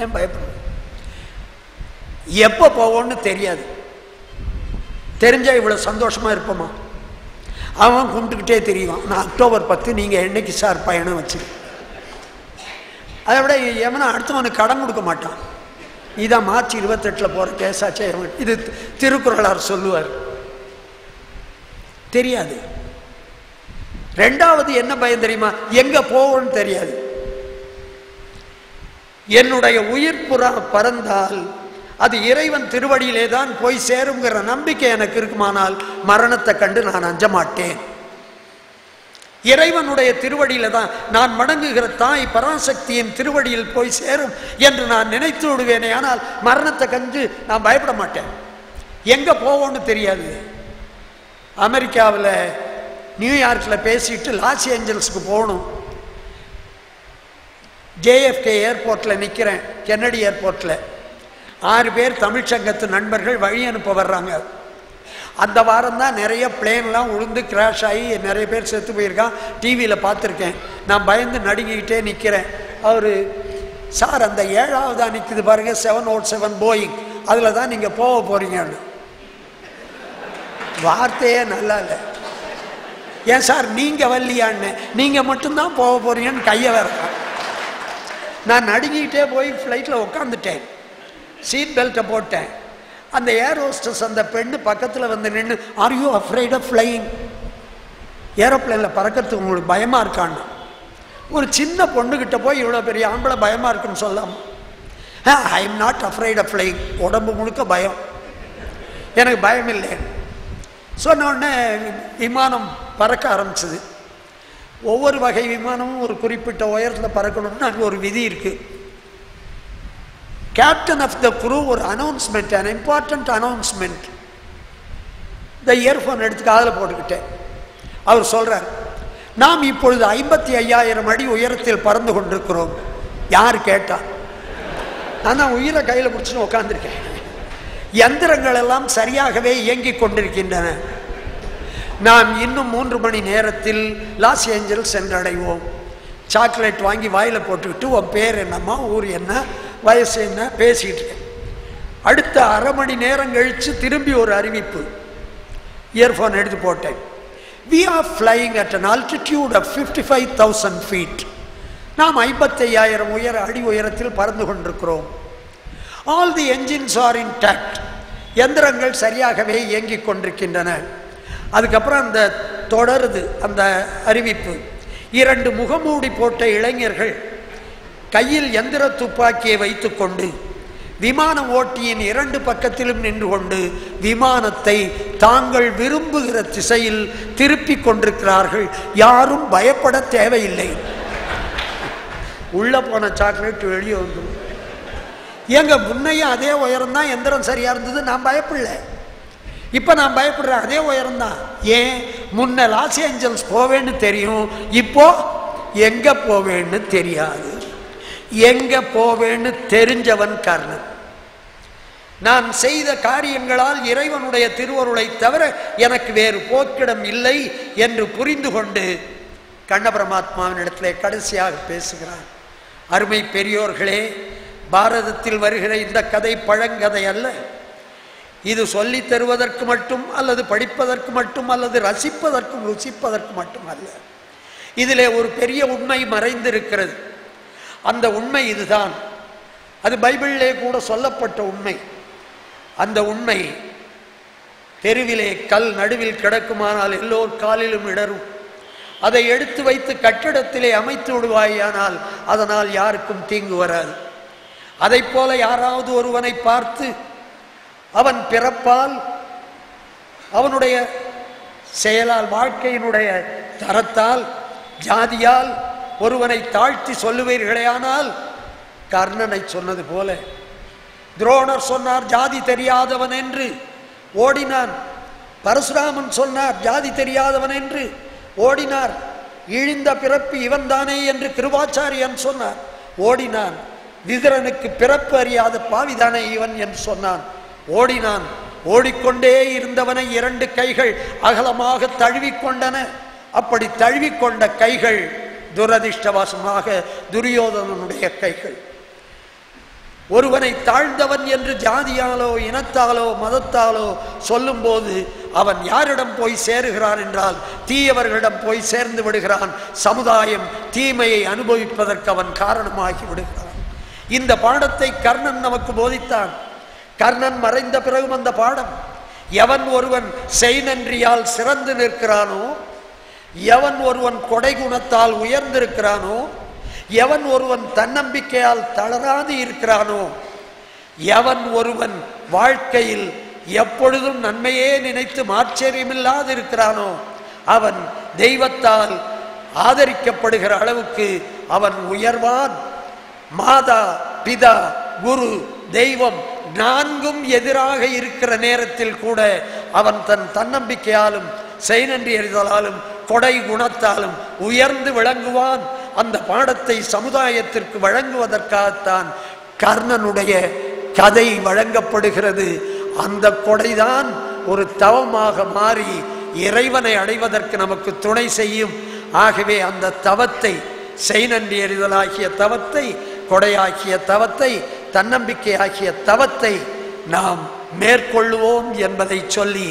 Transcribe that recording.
ஏன் பயப்படும் எப்போ போவோன்னு தெரியாது. தெரிஞ்சால் இவ்வளோ சந்தோஷமாக இருப்போமா? அவன் கும்பிட்டுக்கிட்டே தெரியும் நான் அக்டோபர் பத்து நீங்கள் என்னைக்கு சார் பயணம் வச்சுருக்கேன் அதை விட எவனா அடுத்தவனுக்கு கடன் கொடுக்க மாட்டான். இதான் மார்ச் இருபத்தெட்டில் போகிற கேசாச்சே எவன் இது திருக்குறளார் சொல்லுவார். தெரியாது. ரெண்டாவது என்ன பயம் தெரியுமா? எங்கே போவோன்னு தெரியாது. என்னுடைய உயிர் புறா பறந்தால் அது இறைவன் திருவடியிலே தான் போய் சேருங்கிற நம்பிக்கை எனக்கு இருக்குமானால் மரணத்தை கண்டு நான் அஞ்ச மாட்டேன். இறைவனுடைய திருவடியில தான் நான் மடங்குகிற தாய் பராசக்தியின் திருவடியில் போய் சேரும் என்று நான் நினைத்து விடுவேனே ஆனால் மரணத்தை கண்டு நான் பயப்பட மாட்டேன். எங்க போவோன்னு தெரியாது. அமெரிக்காவில் நியூயார்க்கில் பேசிட்டு லாஸ் ஏஞ்சல்ஸ்க்கு போகணும். ஜேஎஃப்கே ஏர்போர்ட்டில் நிற்கிறேன் கென்னடி ஏர்போர்ட்டில் ஆறு பேர் தமிழ்ச்சங்கத்து நண்பர்கள் வழி அனுப்ப வர்றாங்க. அந்த வாரம் தான் நிறைய பிளேன்லாம் உளுந்து கிராஷ் ஆகி நிறைய பேர் செத்து போயிருக்கான். டிவியில் பார்த்துருக்கேன். நான் பயந்து நடுங்கிக்கிட்டே நிற்கிறேன் அவர் சார் அந்த ஏழாவதா நிற்குது பாருங்கள் seven vote oh seven Boeing அதில் தான் நீங்கள் போக போகிறீங்கன்னு வார்த்தையே நல்லா இல்லை. ஏன் சார் நீங்கள் வரலையான்னு? நீங்கள் மட்டும்தான் போக போகிறீங்கன்னு கையை வரலாம் நான் நடுங்கிட்டே போய் ஃப்ளைட்டில் உட்காந்துட்டேன் சீட் பெல்ட்டை போட்டேன். அந்த ஏர் ஹோஸ்டஸ் அந்த பெண்ணு பக்கத்தில் வந்து நின்று are you afraid of flying ஏரோப்ளேனில் பறக்கிறதுக்கு உங்களுக்கு பயமாக இருக்கான்னு. ஒரு சின்ன பொண்ணுக்கிட்ட போய் இவ்வளோ பெரிய ஆம்பளை பயமாக இருக்குன்னு சொல்லாம. I am not afraid of flying உடம்பு முழுக்க பயம். எனக்கு பயம் இல்லை சொன்ன உடனே விமானம் பறக்க ஆரம்பிச்சது. ஒவ்வொரு வகை விமானமும் ஒரு குறிப்பிட்ட உயரத்தில் பறக்கணும்னு அங்கே ஒரு விதி இருக்குது கேப்டன் ஆஃப் த குரூ ஒரு அனௌன்ஸ்மெண்ட் அண்ட் இம்பார்ட்டண்ட் அனௌன்ஸ்மெண்ட் இந்த இயர்ஃபோன் எடுத்து காதில் போட்டுக்கிட்டேன். அவர் சொல்கிறார் நாம் இப்பொழுது ஐம்பத்தி ஐயாயிரம் அடி உயரத்தில் பறந்து கொண்டிருக்கிறோம். யார் கேட்டா? நான் தான் உயிரை கையில் பிடிச்சின்னு உட்காந்துருக்கேன் எந்திரங்கள் எல்லாம் சரியாகவே இயங்கிக் கொண்டிருக்கின்றன. நாம் இன்னும் மூன்று மணி நேரத்தில் லாஸ் ஏஞ்சல்ஸ் சென்றடைவோம். சாக்லேட் வாங்கி வாயில் போட்டுக்கிட்டு உன் பேர் என்னம்மா? ஊர் என்ன? வயசு என்ன? பேசிகிட்டு இருக்கேன். அடுத்த அரை மணி நேரம் கழித்து திரும்பி ஒரு அறிவிப்பு. இயர்ஃபோன் எடுத்து போட்டேன். We are flying at an altitude of fifty five thousand feet நாம் ஐம்பத்தையாயிரம் உயர அடி உயரத்தில் பறந்து கொண்டிருக்கிறோம். All the engines are intact எந்திரங்கள் சரியாகவே இயங்கிக் கொண்டிருக்கின்றன. அதுக்கப்புறம் அந்த தொடருது அந்த அறிவிப்பு. இரண்டு முகமூடி போட்ட இளைஞர்கள் கையில் எந்திர துப்பாக்கியை வைத்துக்கொண்டு விமான ஓட்டியின் இரண்டு பக்கத்திலும் நின்று கொண்டு விமானத்தை தாங்கள் விரும்புகிற திசையில் திருப்பிக் கொண்டிருக்கிறார்கள். யாரும் பயப்பட தேவையில்லை. உள்ள போன சாக்லேட் வெளியே வந்துடும். எங்க முன்னையும் அதே உயரம் தான் எந்திரம் சரியா இருந்தது? நான் பயப்பில்லை. இப்போ நான் பயப்படுறேன் அதே உயரம் தான் ஏன்? முன்ன லாஸ் ஏஞ்சல்ஸ் போவேன்னு தெரியும் இப்போ எங்க போவேன்னு தெரியாது. எங்க போவேன்னு தெரிஞ்சவன் கர்ணன். நான் செய்த காரியங்களால் இறைவனுடைய திருவருளை தவிர எனக்கு வேறு போக்கிடம் இல்லை என்று புரிந்து கொண்டு கண்ண இடத்துல கடைசியாக பேசுகிறார். அருமை பெரியோர்களே பாரதத்தில் வருகிற இந்த கதை பழங்கதை அல்ல. இது சொல்லித் தருவதற்கு மட்டும் அல்லது படிப்பதற்கு மட்டும் அல்லது ரசிப்பதற்கும் ருசிப்பதற்கு மட்டும் அல்ல. இதில் ஒரு பெரிய உண்மை மறைந்திருக்கிறது. அந்த உண்மை இதுதான். அது பைபிளிலே கூட சொல்லப்பட்ட உண்மை. அந்த உண்மை தெருவிலே கல் நடுவில் கிடக்குமானால் எல்லோர் காலிலும் இடரும். அதை எடுத்து வைத்து கட்டிடத்திலே அமைத்து விடுவாயானால் அதனால் யாருக்கும் தீங்கு வராது. அதைப் போல யாராவது ஒருவனை பார்த்து அவன் பிறப்பால் அவனுடைய செயலால் வாழ்க்கையினுடைய தரத்தால் ஜாதியால் ஒருவனை தாழ்த்தி சொல்லுவீர்களேயானால் கர்ணனை சொன்னது போல. துரோணர் சொன்னார் ஜாதி தெரியாதவன் என்று. ஓடினான். பரசுராமன் சொன்னார் ஜாதி தெரியாதவன் என்று. ஓடினார். இழிந்த பிறப்பு இவன்தானே என்று கிருபாச்சாரியன் சொன்னார். ஓடினான். விதிரனுக்கு பிறப்பு அறியாத பாவிதானே இவன் என்று சொன்னான். ஓடினான். ஓடிக்கொண்டே இருந்தவனை இரண்டு கைகள் அகலமாக தழுவிக்கொண்டன. அப்படி தழுவிக்கொண்ட கைகள் துரதிர்ஷ்டவசமாக துரியோதனனுடைய கைகள். ஒருவனை தாழ்ந்தவன் என்று ஜாதியாலோ இனத்தாலோ மதத்தாலோ சொல்லும்போது அவன் யாரிடம் போய் சேருகிறான் என்றால் தீயவர்களிடம் போய் சேர்ந்து விடுகிறான். சமுதாயம் தீமையை அனுபவிப்பதற்கு அவன் காரணமாகி விடுகிறான். இந்த பாடத்தை கர்ணன் நமக்கு போதித்தான். கர்ணன் மறைந்த பிறகும் அந்த பாடம். எவன் ஒருவன் செய் நன்றியால் சிறந்து நிற்கிறானோ எவன் ஒருவன் கொடை குணத்தால் உயர்ந்திருக்கிறானோ எவன் ஒருவன் தன்னம்பிக்கையால் தளராது இருக்கிறானோ எவன் ஒருவன் வாழ்க்கையில் எப்பொழுதும் நன்மையே நினைத்து ஆச்சரியமில்லாது இருக்கிறானோ அவன் தெய்வத்தால் ஆதரிக்கப்படுகிற அளவுக்கு அவன் உயர்வான். மாதா பிதா குரு தெய்வம் நான்கும் எதிராக இருக்கிற நேரத்தில் கூட அவன் தன் தன்னம்பிக்கையாலும் செய்நன்றி எறிதலாலும் கொடை குணத்தாலும் உயர்ந்து விளங்குவான். அந்த பாடத்தை சமுதாயத்திற்கு வழங்குவதற்காகத்தான் கர்ணனுடைய கதை வழங்கப்படுகிறது. அந்த கொடைதான் ஒரு தவமாக மாறி இறைவனை அடைவதற்கு நமக்கு துணை செய்யும். ஆகவே அந்த தவத்தை செய்நன்றி எறிதலாகிய தவத்தை கொடையாகிய தவத்தை தன்னம்பிக்கை ஆகிய தவத்தை நாம் மேற்கொள்வோம் என்பதை சொல்லி